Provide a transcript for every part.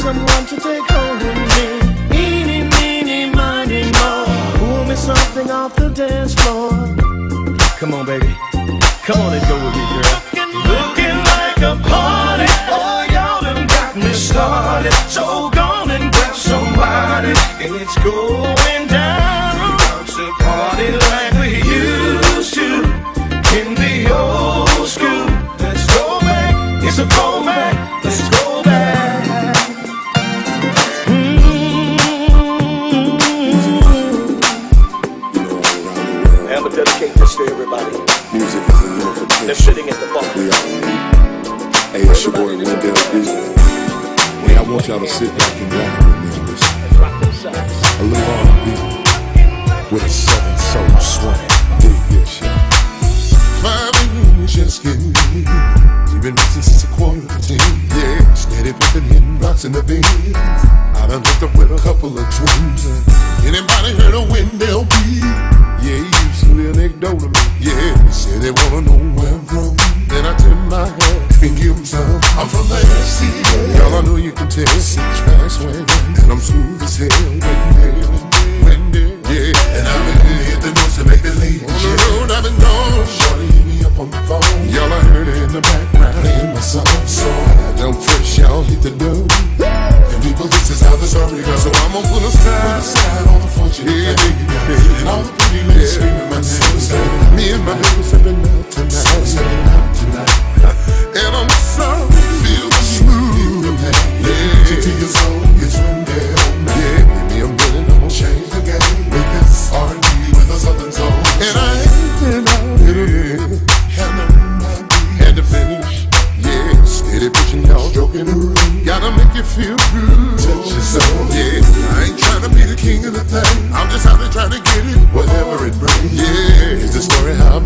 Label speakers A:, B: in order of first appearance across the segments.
A: someone to
B: take
C: hold of me. Eeny, meeny, miny, moe Pull me something off the dance floor. Come on, baby. Come on and go with me. y'all to
D: sit.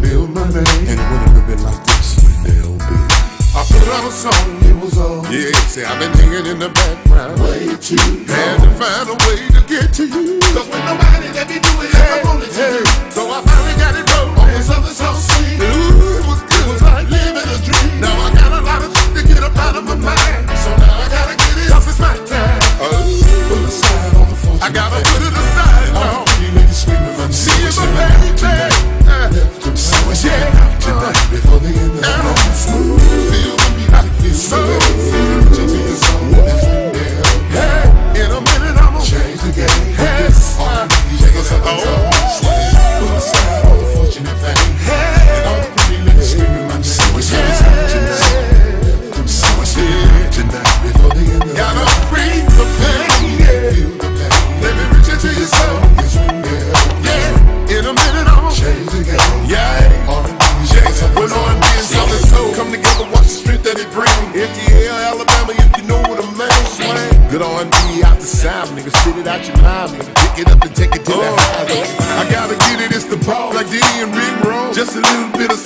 D: build my name. And it wouldn't have been like this, LB. I put on a song, it was all. Yeah, see, I've been hanging in the background. Way too long. Had to find a way to get to you. Cause when nobody let me do it, hey, I wanted hey. to. So I finally got it rolling. On this other so sweet. Ooh, it was good.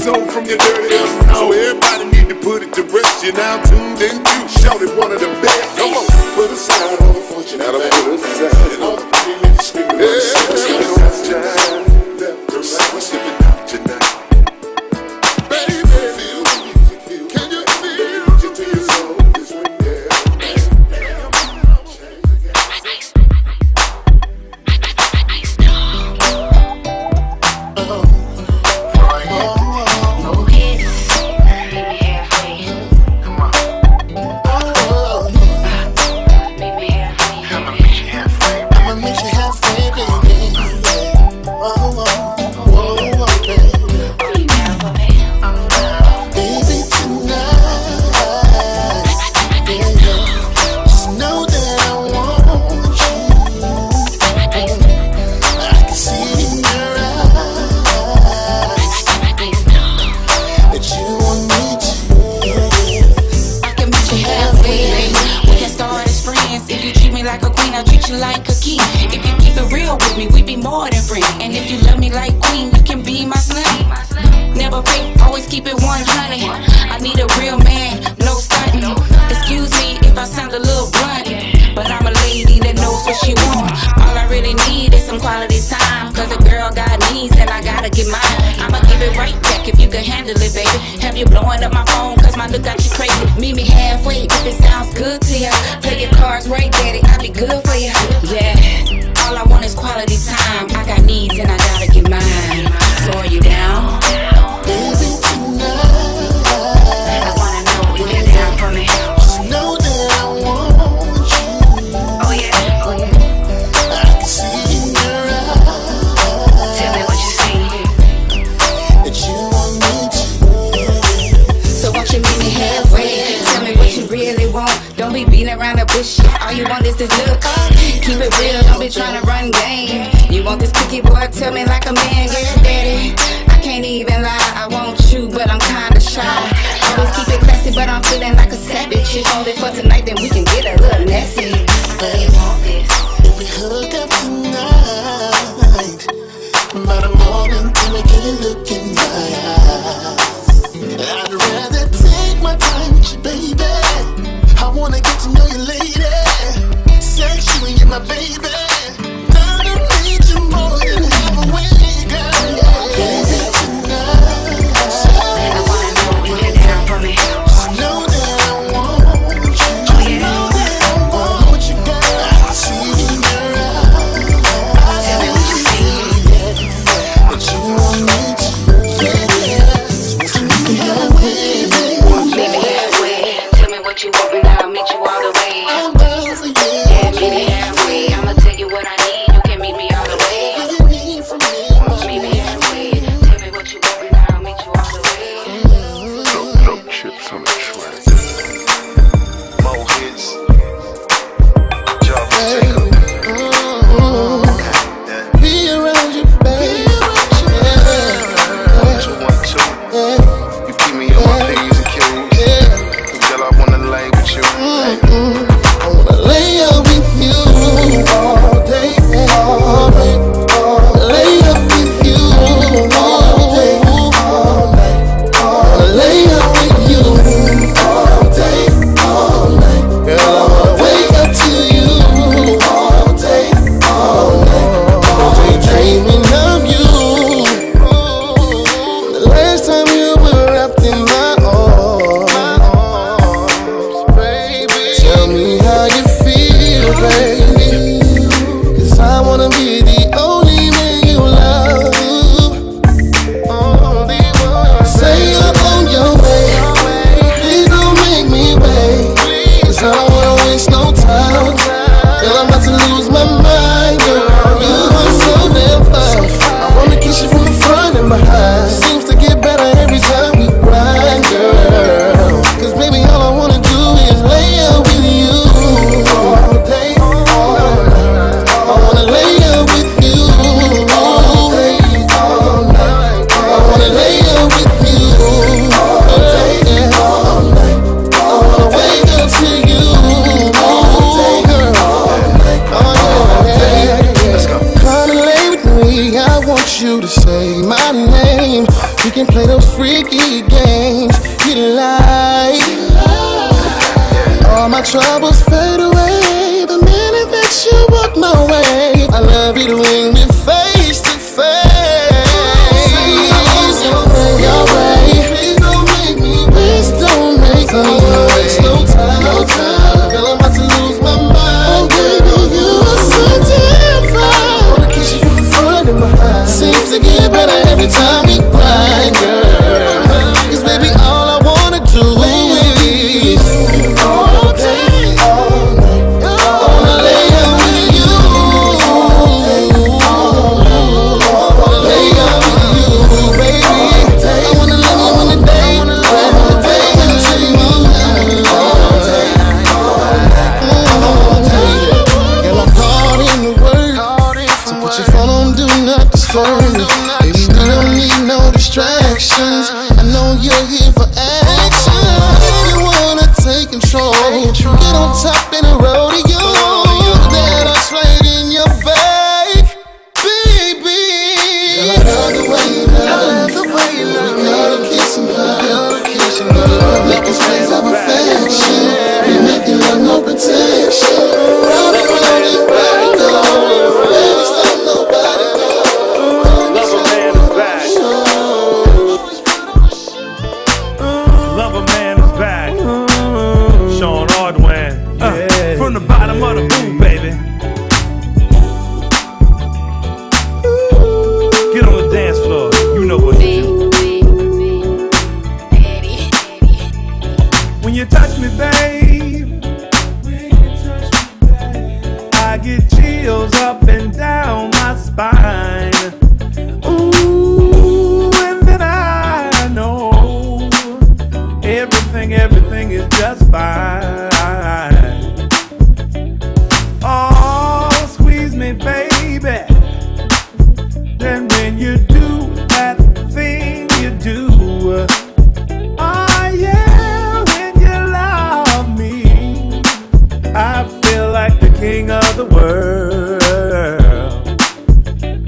D: soul from your dirty you all the
C: way.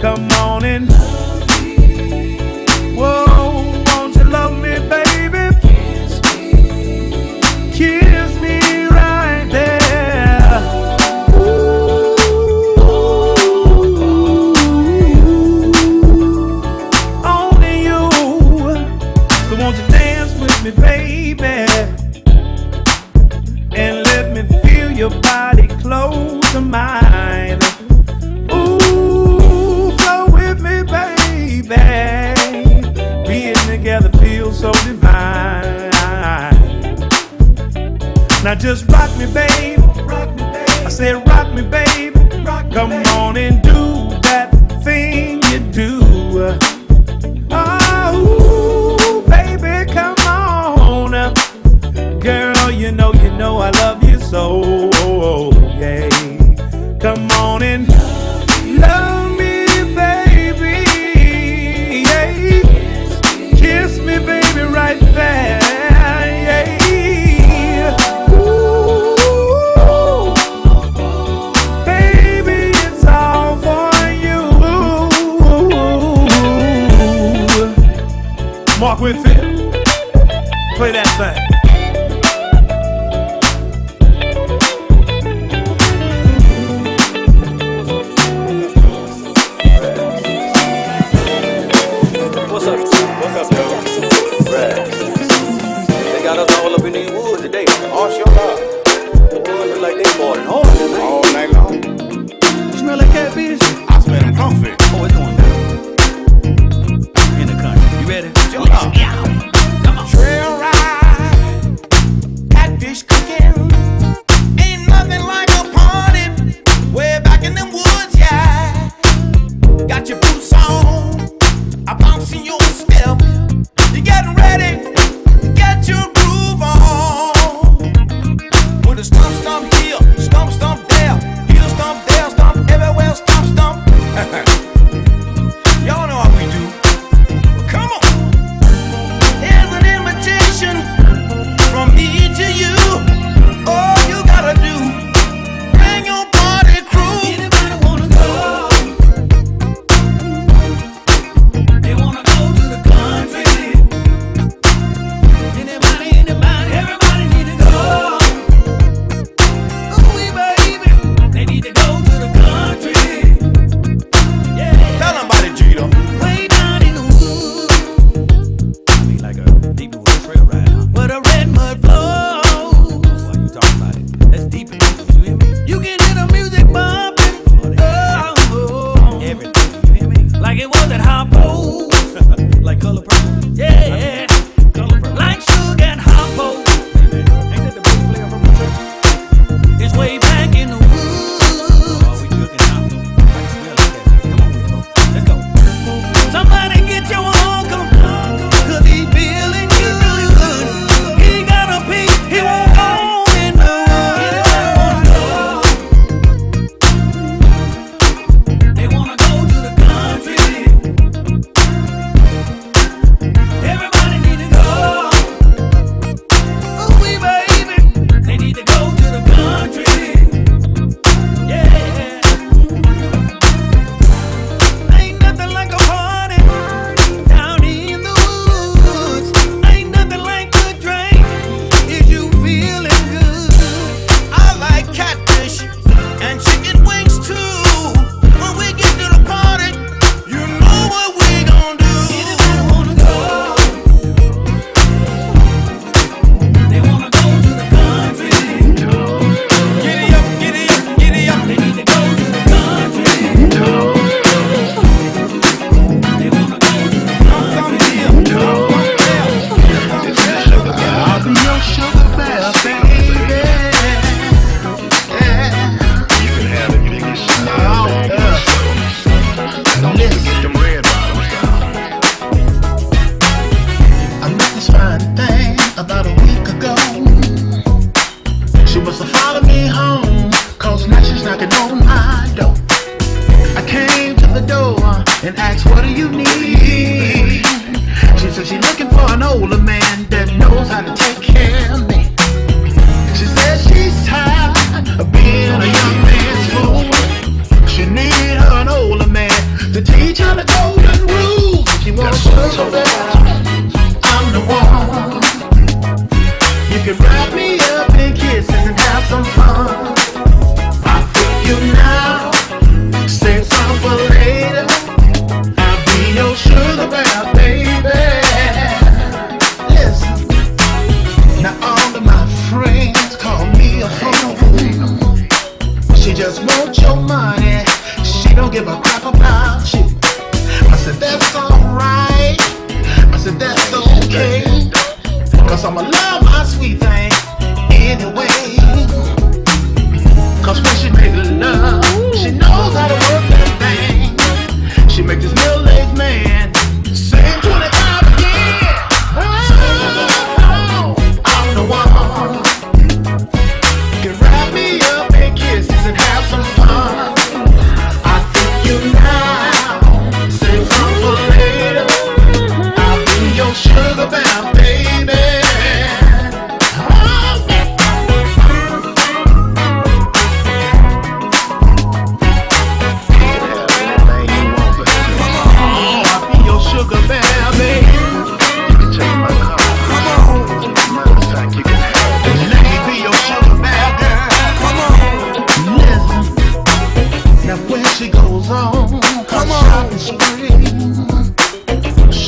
E: Come on and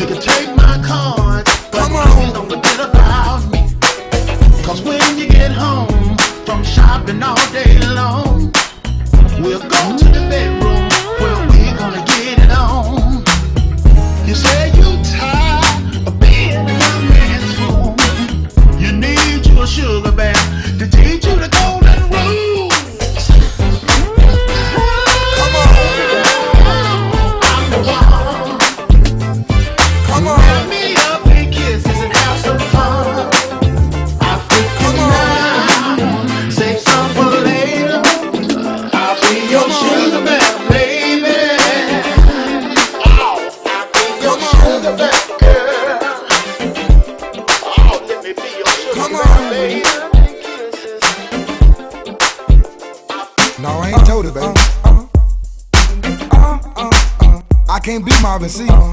E: You
C: can take my cards, but Come on. don't forget about me. Cause when you get home from shopping all day long, we'll go to the bedroom where we gonna get it on. You say you tired of being man's. You need your sugar
F: bath to RNC.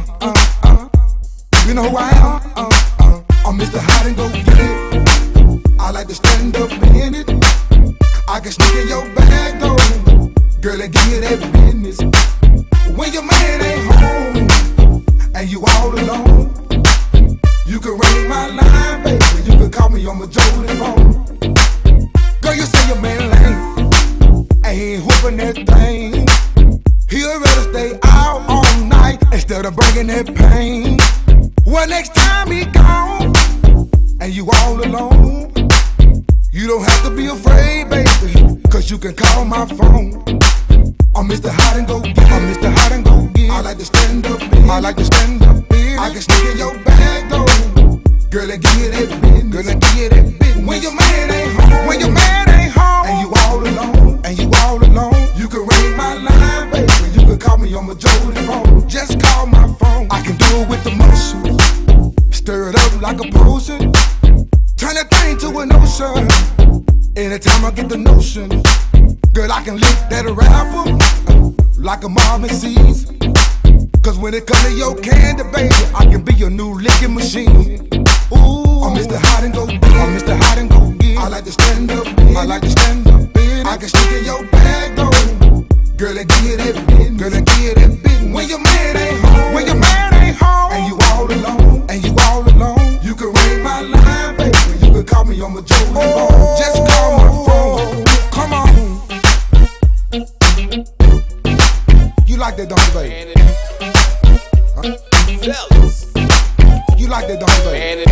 F: that a rapper like a mom and sees. Cause when it comes to your candy, baby, I can be your new licking machine. Ooh, I'm Mr. Hot and Go Get. I'm Mr. Hot and Go Get. I like to stand up. Big. I like to stand up. Big. I can stick in your bag, though. Girl, I get it. Girl, I get it. Big. When your man ain't home. When your man ain't home. And you all alone. And you all alone. You can ring my line, baby. You can call me on my Joe. Oh, Just call my phone. Come on. like that, don't you, baby? Huh? You like that, don't you, baby?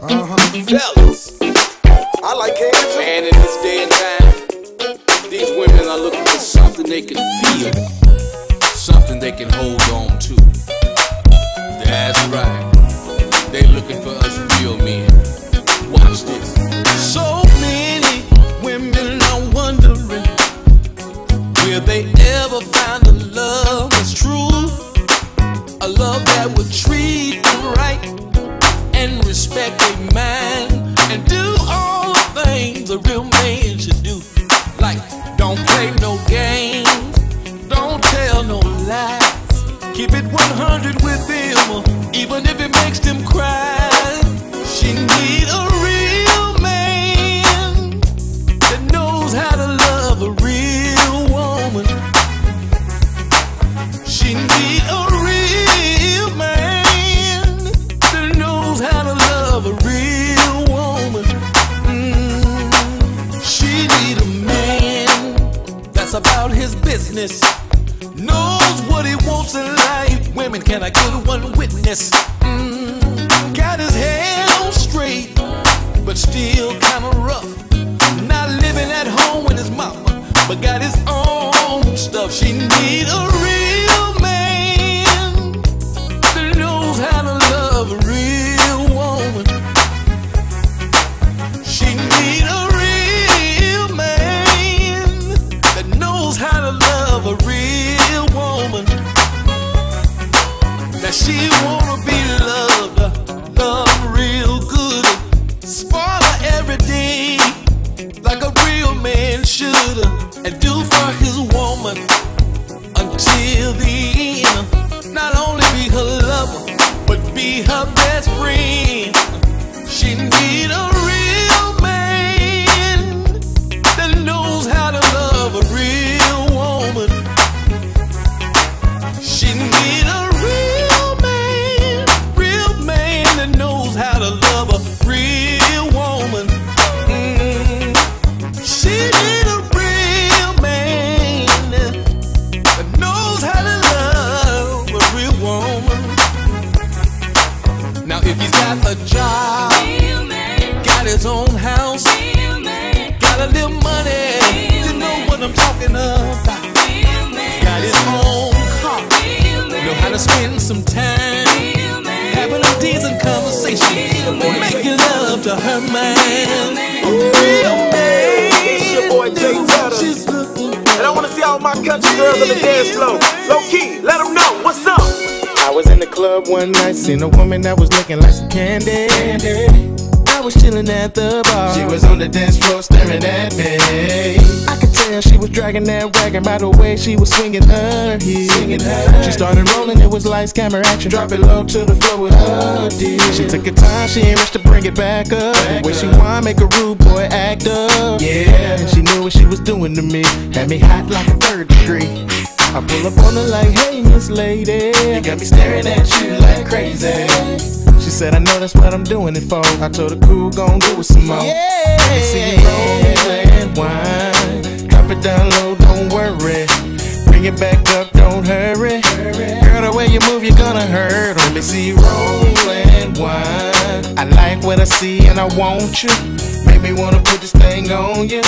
G: Uh huh. By the way she was swinging her hips. She started rolling, it was lights, camera action. Drop it low to the floor with her dip. She took her time, she ain't rushed to bring it back up. The way she want make a rude boy act up. Yeah, and she knew what she was doing to me. Had me hot like a third degree. I pull up on her like, hey, Miss Lady. You got me staring at you like crazy. She said, I know that's what I'm doing it for. I told her, cool, gon' do it some more. Yeah. Let me see you roll and wine. Drop it down low, don't worry. Bring it back up, don't hurry. Girl, the way you move, you're gonna hurt. Let me see you roll and wine. I like what I see and I want you. Make me wanna put this thing on you.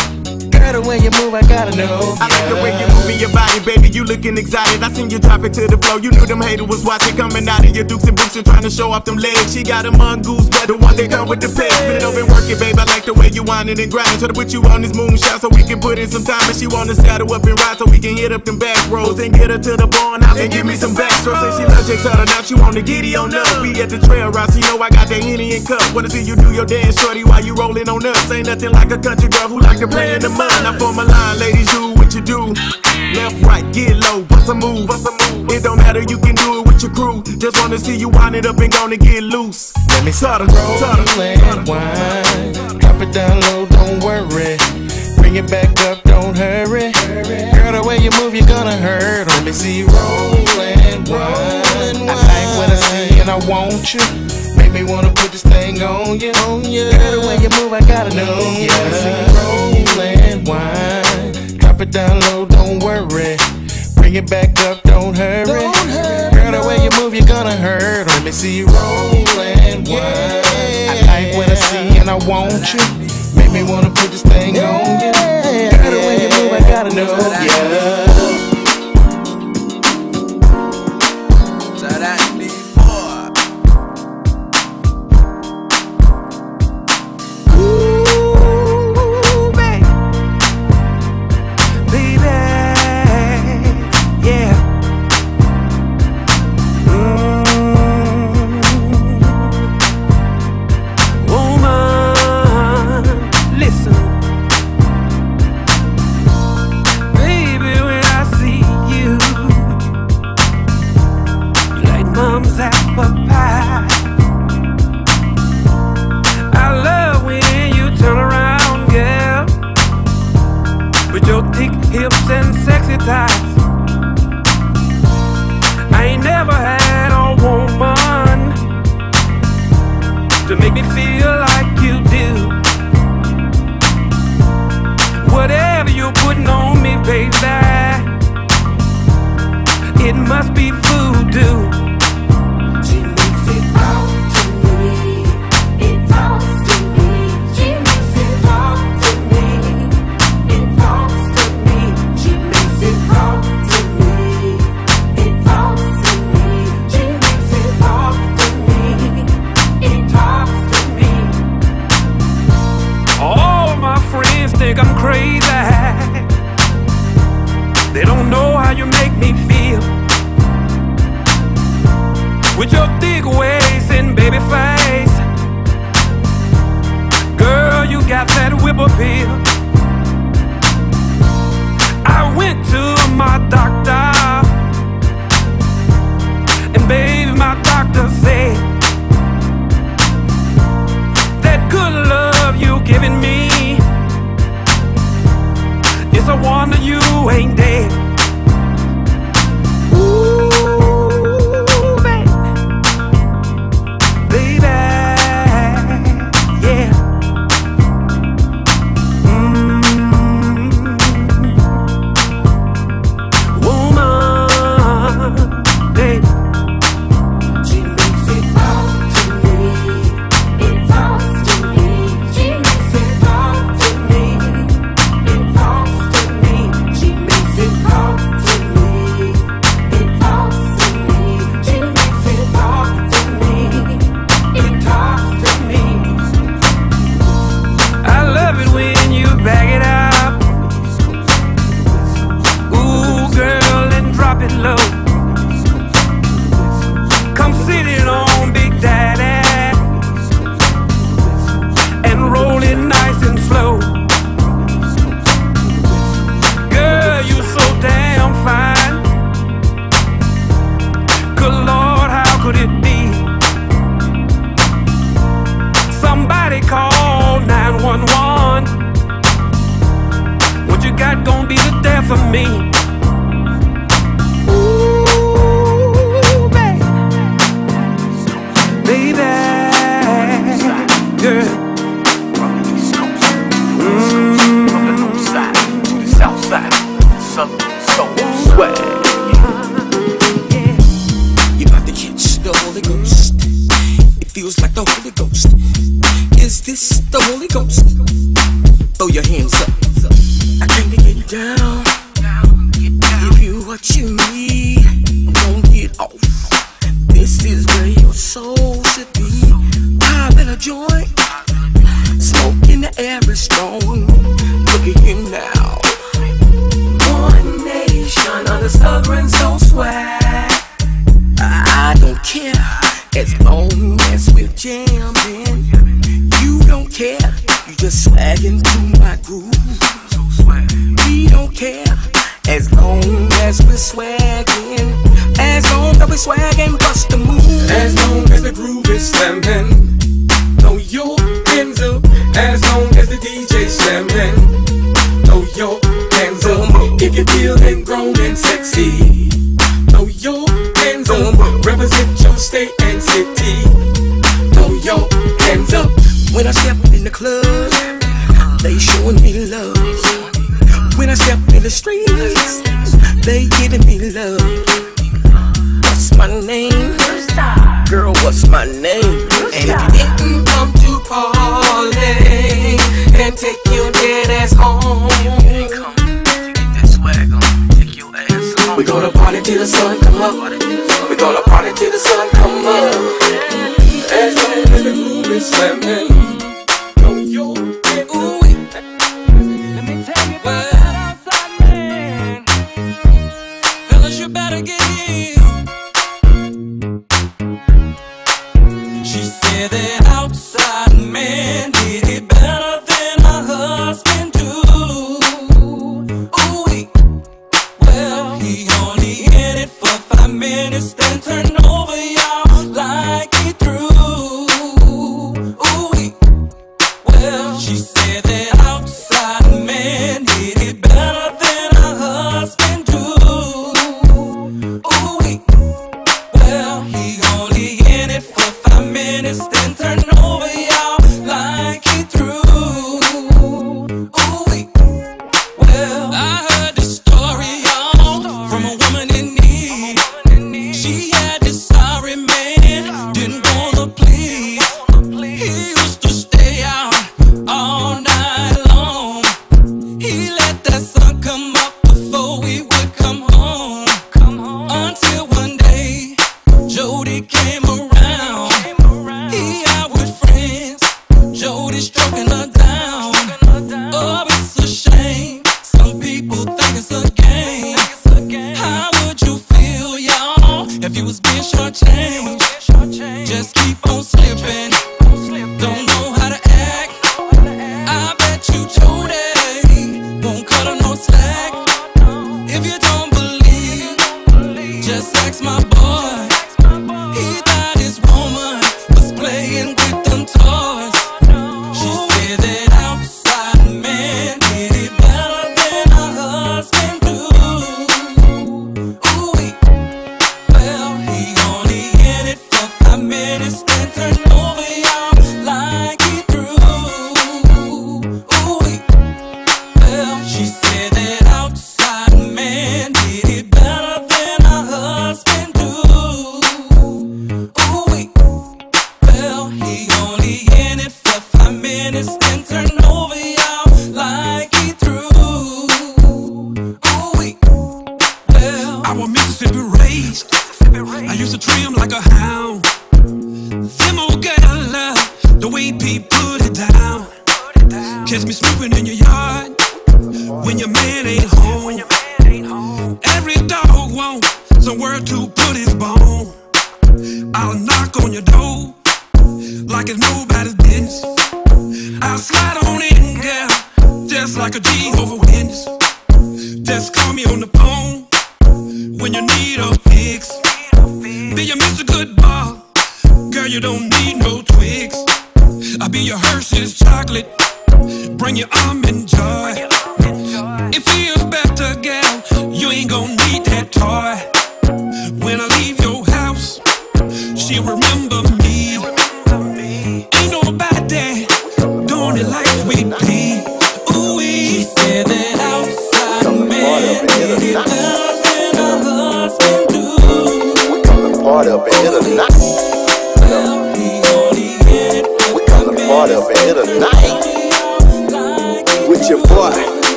G: Girl, the way you move, I gotta know.
H: I like the way you moving your body, baby. You looking excited. I seen you drop it to the floor. You knew them haters was watching coming out of your dukes and boots and trying to show off them legs. She got a mongoose, but the one that come with the pegs. Spin it over and babe. I like the way you whining and grinding. Try to put you on this moonshot so we can put in some time. And she wanna saddle up and ride so we can hit up them back roads and get her to the barn house and give me some backstrokes. And she loves Jay Tutter. Now she wanna giddy on up. We at the trail route, so you know I got that and cup. Wanna see you do your dance, shorty, while you rolling on us. Ain't nothing like a country girl who like to play in the mud. Now for my line, ladies, do what you do. Left, right, get low, bust a move. Bust a move. It don't matter, you can do it with your crew. Just wanna see you wind it up and gonna get loose. Let me Tutter, Tutter,
G: and wine. Drop it down low, don't worry. Bring it back up, don't hurry. Girl, the way you move, you're gonna hurt. Let me see you roll and wine. I like what I see and I want you. Make me wanna put this thing on you. Girl, the way you move, I gotta know. Yeah. Let me see you roll wine. Drop it down low, don't worry. Bring it back up, don't hurry. Girl, the way you move, you're gonna hurt. Let me see you roll and wine. I like what I see and I want you. Make me wanna put this thing on you. Girl, the way you move, I gotta know. Yeah.
I: sexy
J: thighs. I
K: ain't never had a woman to
L: make me
A: feel like you
M: do. Whatever you're putting on
I: me, baby, it must be voodoo. With your thick waist
M: and
C: baby
N: face. Girl,
O: you got that whip appeal I
D: went to
P: my doctor. And baby,
O: my
Q: doctor said That good
J: love you giving me
R: It's a wonder you ain't
S: dead.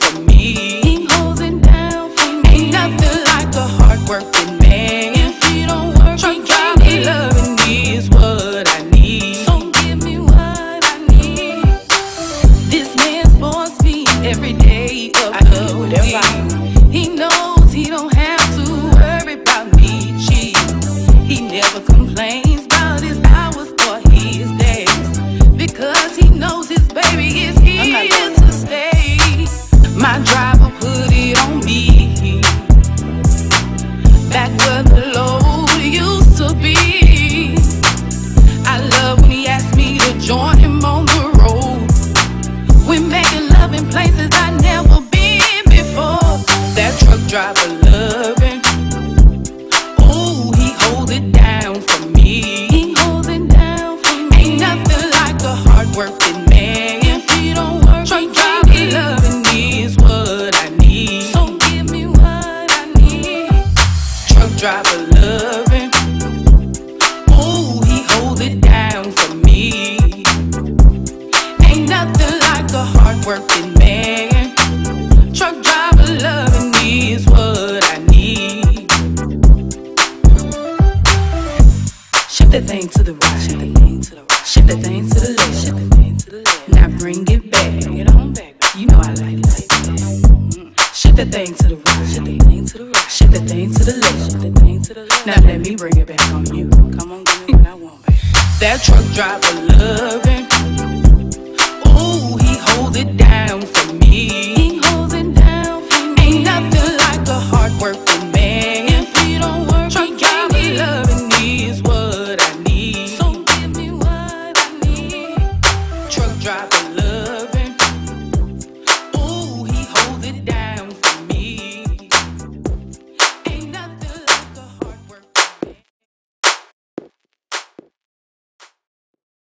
S: For me.